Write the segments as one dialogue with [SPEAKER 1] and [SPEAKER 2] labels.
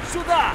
[SPEAKER 1] Эй, сюда!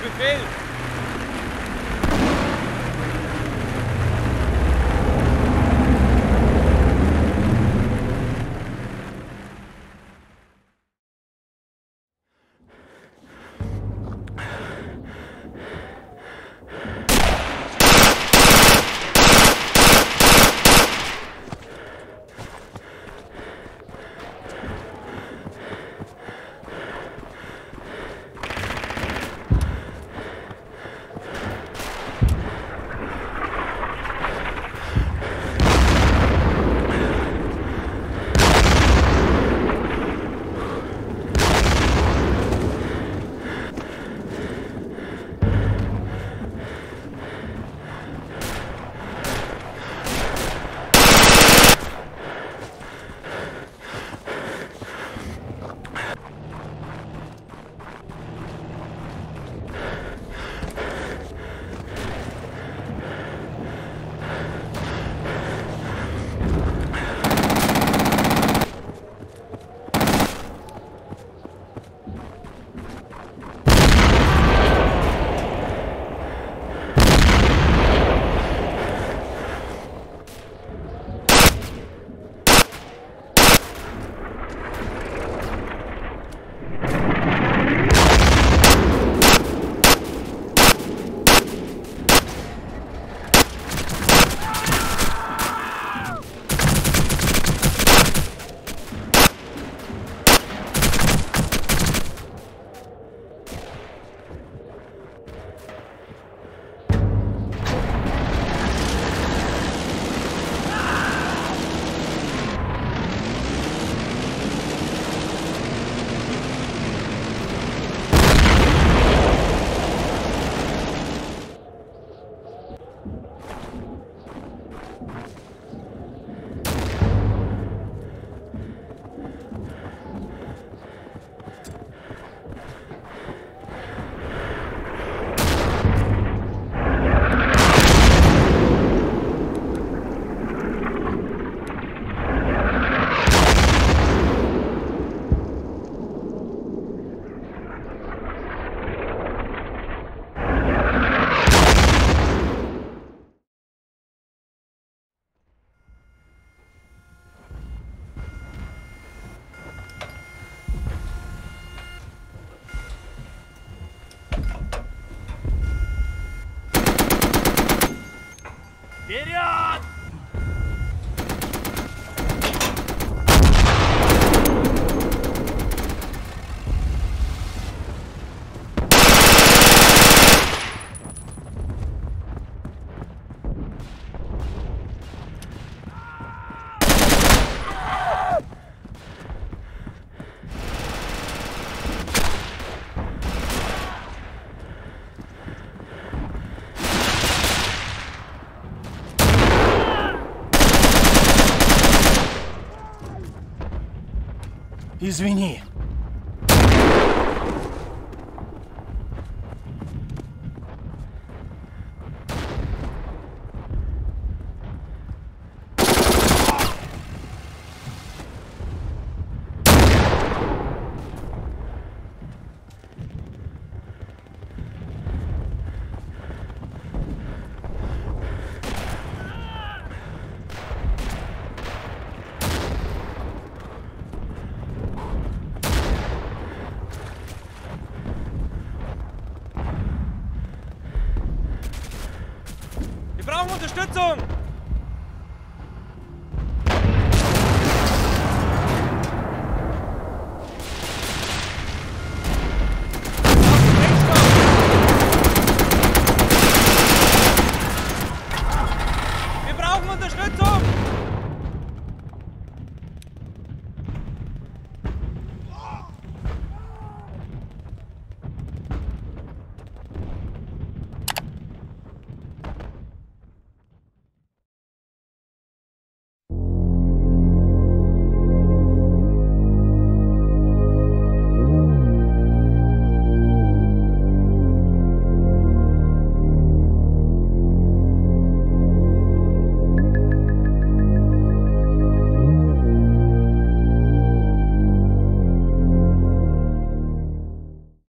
[SPEAKER 1] Que filho! Get! Извини. Ordum!